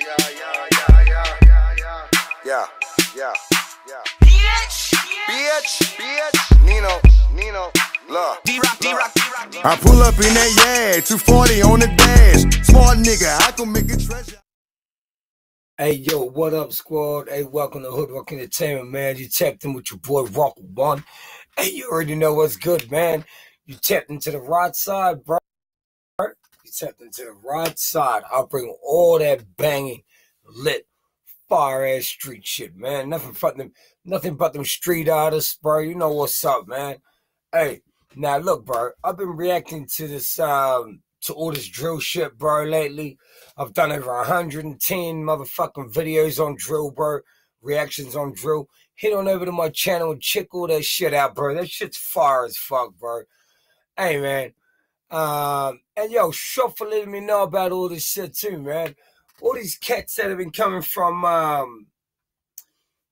yeah, yeah, yeah, yeah, yeah, yeah, yeah, yeah. Bitch, bitch, bitch. Nino, Nino, love. D-Rock, D-Rock, D-Rock. I pull up in that yard, 240 on the dash. Smart nigga, I can make a treasure. Hey yo, what up, squad? Hey, welcome to HoodRok Entertainment, man. You tapped in with your boy Rock One. Hey, you already know what's good, man. You tapped into the right side, bro. Tapped into the right side. I'll bring all that banging, lit, fire ass street shit, man. Nothing but them, nothing but them street artists, bro. You know what's up, man. Hey, now look, bro. I've been reacting to this, um, to all this drill shit, bro, lately. I've done over 110 motherfucking videos on drill, bro. Reactions on drill. Head on over to my channel and check all that shit out, bro. That shit's fire as fuck, bro. Hey, man. Um, and yo, shut for letting me know about all this shit too, man. All these cats that have been coming from, um,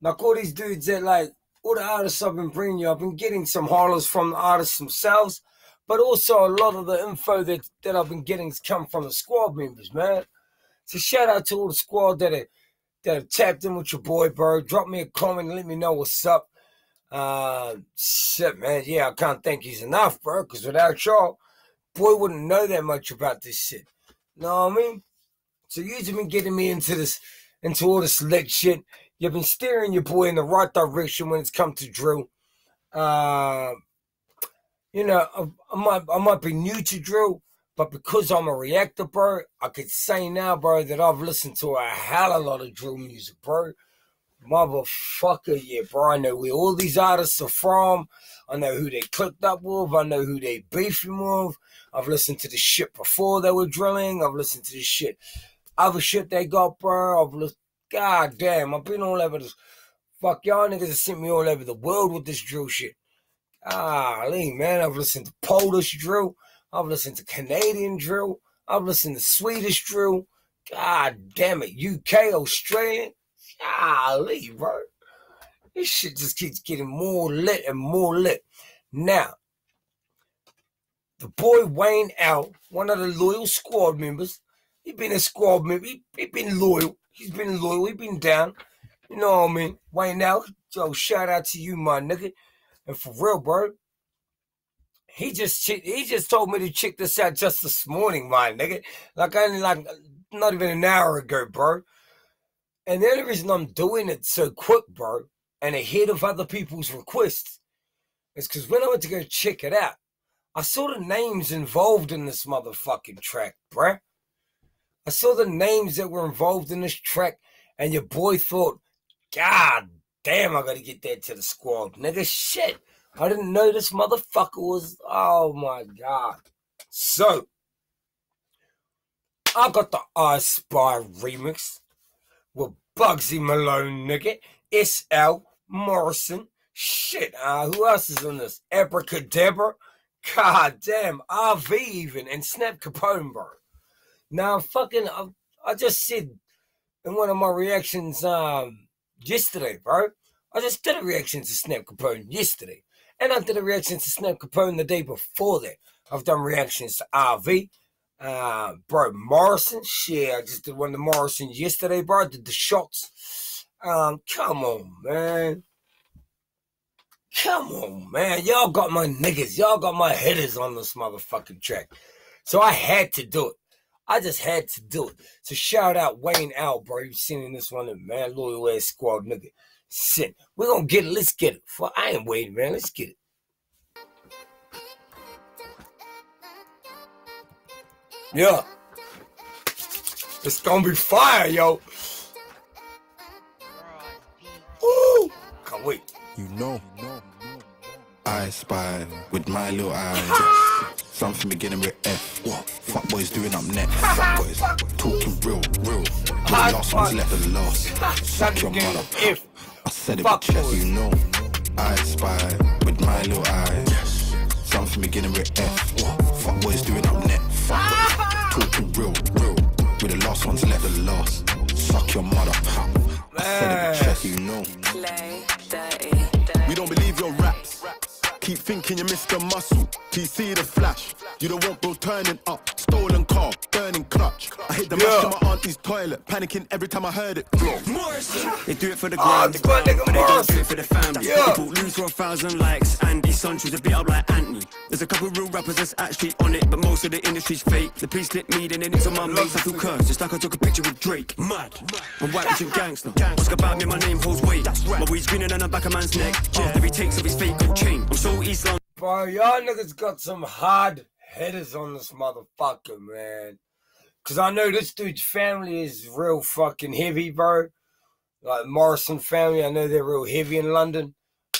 like all these dudes that like, all the artists I've been bringing you, I've been getting some hollers from the artists themselves, but also a lot of the info that, that I've been getting has come from the squad members, man. So shout out to all the squad that have, that have tapped in with your boy, bro. Drop me a comment and let me know what's up. Uh, shit, man. Yeah, I can't thank you enough, bro, because without y'all, boy wouldn't know that much about this shit. Know what I mean? So you've been getting me into this, into all this lit shit. You've been steering your boy in the right direction when it's come to drill. Uh, you know, I, I might I might be new to drill, but because I'm a reactor, bro, I could say now, bro, that I've listened to a hell of a lot of drill music, bro. Motherfucker, yeah, bro. I know where all these artists are from. I know who they clicked up with. I know who they beefing with. I've listened to the shit before they were drilling. I've listened to the shit, other shit they got, bro. I've listened, god damn, I've been all over this. Fuck y'all niggas have sent me all over the world with this drill shit. Golly, man, I've listened to Polish drill. I've listened to Canadian drill. I've listened to Swedish drill. God damn it, UK, Australian. Golly, bro. This shit just keeps getting more lit and more lit. Now, the boy Wayne L, one of the loyal squad members, he been a squad member. He, he been loyal. He's been loyal. He been down. You know what I mean? Wayne L, yo, shout out to you, my nigga. And for real, bro, he just he just told me to check this out just this morning, my nigga. Like only like not even an hour ago, bro. And the only reason I'm doing it so quick, bro, and ahead of other people's requests, is because when I went to go check it out, I saw the names involved in this motherfucking track, bruh. I saw the names that were involved in this track, and your boy thought, God damn, I gotta get that to the squad. Nigga, shit. I didn't know this motherfucker was, oh my God. So, I got the I Spy remix with Bugzy Malone, nigga, SL Morrison. Shit, uh, who else is on this? Abra Cadabra. God damn, RV even, and Snap Capone, bro. Now, fucking, I, I just said in one of my reactions um yesterday, bro. I just did a reaction to Snap Capone yesterday. And I did a reaction to Snap Capone the day before that. I've done reactions to RV. Uh, bro, Morrison. Shit, I just did one of the Morrisons yesterday, bro. I did the shots. Um, come on, man. Come on, man. Y'all got my niggas. Y'all got my hitters on this motherfucking track. So I had to do it. I just had to do it. So shout out Wayne L, bro. You seen this one, man. Loyal ass squad, nigga. Shit. We're gonna get it. Let's get it. For I ain't waiting, man. Let's get it. Yeah. It's gonna be fire, yo. Ooh. Can't wait. You know. I spy with my little eyes. Something beginning with F. What? Fuck boys doing up next. Fuck boys talking real, real. The I last one's left the last. Suck your mother. with F. I said it with chest, you know. I spy with my little eyes. Something beginning with F. What? Fuck boys doing up next. Talking real, real. With the last one's left the last. Suck your mother. I said it chest, you know. Play dirty. We don't believe your raps. Keep thinking you're Mr. Muscle. TC the flash. You don't want bro turning up. Stolen car, burning clutch. I hit the Yeah. mash to my auntie's toilet, panicking every time I heard it. They do it for the Ah, gram, it's my but they don't do it for the fam. Yeah. People lose for a thousand likes. Andy Sancho's a beat up like Anthony. There's a couple real rappers that's actually on it, but most of the industry's fake. The police slip me, then it's on my mates. I feel cursed, just like I took a picture with Drake. Mad. I'm white bitch and gangster. Ask about me, my name holds weight. My weed's greener than the back of man's neck. After he takes off his fake gold chain. I'm so East London. Bro, y'all niggas got some hard headers on this motherfucker, man. Cause I know this dude's family is real fucking heavy, bro. Like Morrison family, I know they're real heavy in London.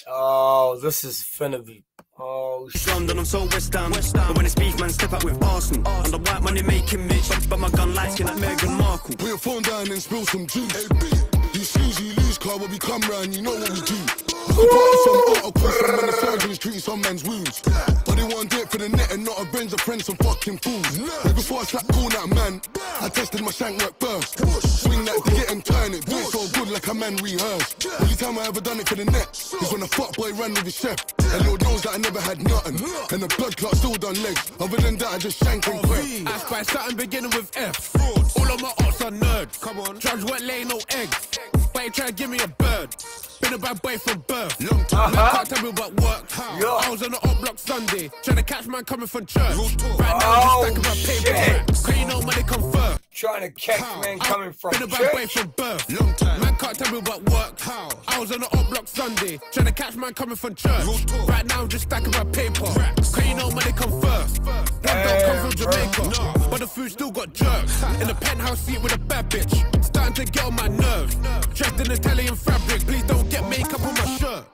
Oh, this is finna be. Oh East shit. London, I'm so West Ham. But when it's beef, man, step out with Arsenal. And the white money making Mitch, but, but my gun light skin like Meghan Markle. Put your phone down and spill some juice. Hey, You snooze, you lose, car, when we come round, you know what we do. I could put up some articles from when the surgeons treat some man's wounds. But they want to do it for the net and not avenge a friends, some fucking fools. Way before I slap cool that man, I tested my shank work first. Swing that to get and turn it, do it so good like a man rehearsed. Only time I ever done it for the net is when a fuck boy ran with his chef. And Lord knows that I never had nothing. And the blood clot still done legs. Other than that, I just shank and quit. I spy something beginning with F. All of my ops are nerds. Come on. Drugs weren't laying no eggs. But you try to give me a bird. Been a bad boy from birth. Long time. Man can't tell me about work. Yeah. I was on the up block Sunday. Trying to catch man coming from church. Right now, Oh, I'm just stacking my paper. Cause you know money come first. Trying to catch man coming from Been a bad boy from birth. Long time. Man can't tell me about work. How? I was on the up block Sunday. Trying to catch man coming from church. Right now, I'm just stacking my paper. Cause you know money come first. Blood don't come from Jamaica. But the food still got jerks. In the penthouse seat with a bad bitch. Starting to get on my nerves. Dressed in Italian fabric. Please don't get makeup on my shirt.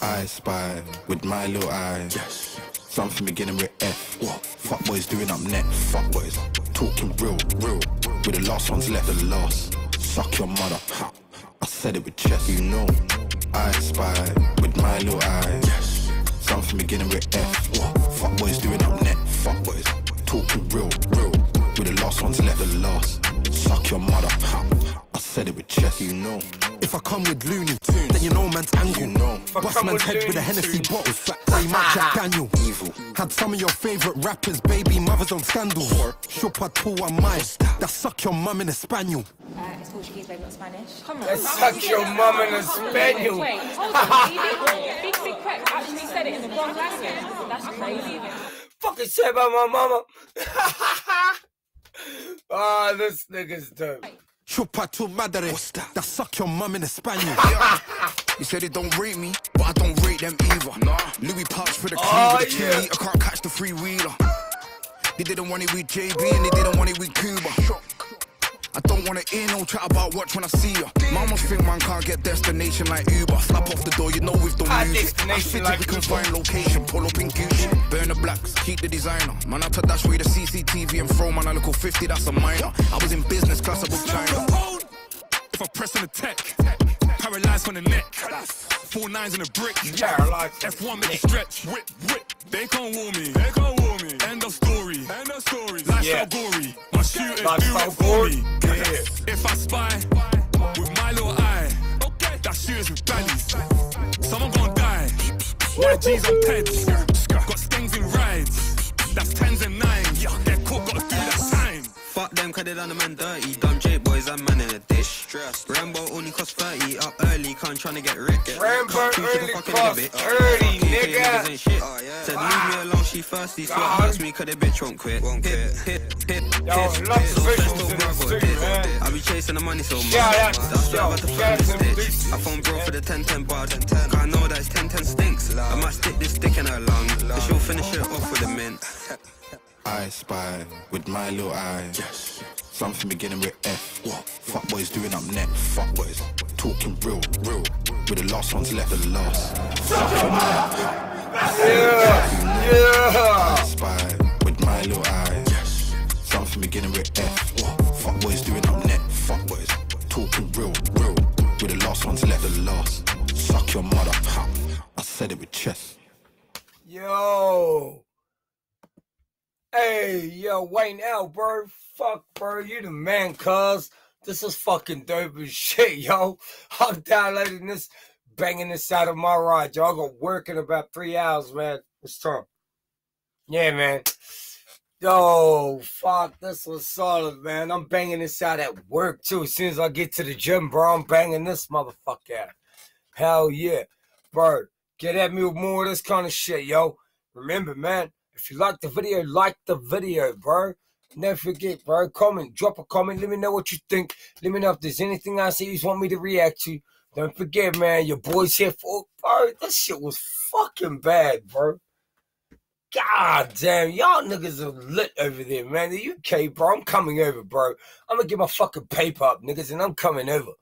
I spy with my little eyes. Yes. Something beginning with F. What? Fuck boys doing up next. Fuck boys talking real, real. With the last ones left, the last. Suck your mother. I said it with chest, you know. I spy with my little eye. Yes. Something beginning with F. What? Fuck boys doing up net. Fuck boys talking real, real. With the last ones left, the last. Suck your mother. Ha. I said it with chest, you know. If I come with Looney Tunes, then you know man's angle. You know. I Bust man's with head with a Looney Hennessy Tunes. bottle. Say my Jack Daniel. Evil. Had some of your favorite rappers, baby mothers on scandal. Chupa tu a mais. That suck your mum in a spaniel. Uh, it's Portuguese, babe, not Spanish. Come on. Let's suck your mum in a spaniel. Wait, hold on. Big, big, big actually said it in the wrong language. That's crazy. Fucking say about my mama. Ah, this nigga's dope. Chupa tu madre. What's that? That suck your mum in a spaniel. You said it don't rate me, but I don't rate them either. Nah. Louis pouch for the cream Oh, with the yeah. liter, can't catch the free wheeler. They didn't want it with JB and they didn't want it with Cuba. I don't wanna hear no chat about watch when I see ya. Mamas think man can't get destination like Uber. Slap off the door, you know we've done music. I destination fit like we can find location, pull up in Gucci. Burn the blacks, keep the designer. Man, I took dash with the CCTV and throw man a little 50, that's a minor. I was in business class above China. If I press on the tech, paralyzed on the neck. Four nines in a brick. Paralyzed. F1 make a stretch. Whip, whip. They can't war me. They can't war me. Of story. End of story. Lifestyle Yeah. gory. My shooters do Lifestyle it for me. Yeah. If I spy with my little eye, okay. that shooters with baddies. Someone gonna die. White G's on peds. Got stings in rides. That's tens and nines. Get caught, Fuck them, cause they done a man dirty. Dumb J boys, I'm man in a dish. Stressed. Rambo only cost 30. Up early, can't tryna get rich. Rambo Cut two to the only cost debit. 30, Fuck nigga. shit. Ah, Said leave me alone, she thirsty. Sweat hurts me, cause the bitch won't quit. Won't hit, hit, hit, Yo, hit. lots of So visuals in this man. I be chasing the money so much. Out to That's why I to find out this to stitch. Dixie. I phone bro for the 10-10 bar. Cause I know that it's 10-10 stinks. I might stick this dick in her lung. She'll finish it off with a mint. I spy with my little eye. Yes. Something beginning with F. What? Fuck boys doing up net. Fuck boys talking real, real. With the last ones left, the last. Yeah. Wayne L, bro. Fuck, bro. You the man, cuz. This is fucking dope as shit, yo. I'm downloading this, banging this out of my ride, yo. I got work in about three hours, man. It's time. Yeah, man. Yo, fuck, this was solid, man. I'm banging this out at work too. As soon as I get to the gym, bro, I'm banging this motherfucker out. Hell yeah. Bro, get at me with more of this kind of shit, yo. Remember, man, if you like the video, like the video, bro. Never forget, bro. Comment, drop a comment. Let me know what you think. Let me know if there's anything I see you want me to react to. Don't forget, man, your boy's here for bro. This shit was fucking bad, bro. God damn, y'all niggas are lit over there, man. The UK, bro. I'm coming over, bro. I'm gonna get my fucking paper up, niggas, and I'm coming over.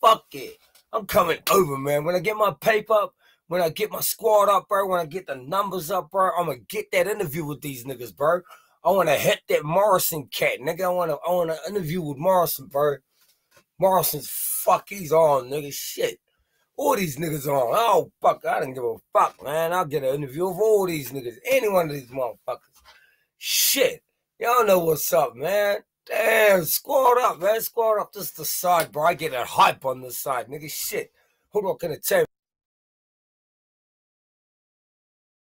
Fuck it. I'm coming over, man. When I get my paper up, when I get my squad up, bro, when I get the numbers up, bro, I'm gonna get that interview with these niggas, bro. I wanna hit that Morrison cat, nigga. I wanna I wanna interview with Morrison, bro. Morrison's fuck, he's on, nigga. Shit. All these niggas on. Oh, fuck. I didn't give a fuck, man. I'll get an interview with all these niggas. Any one of these motherfuckers. Shit. Y'all know what's up, man. Damn, squad up, man. Squad up. This the side, bro. I get that hype on this side, nigga. Shit. Who do I can tell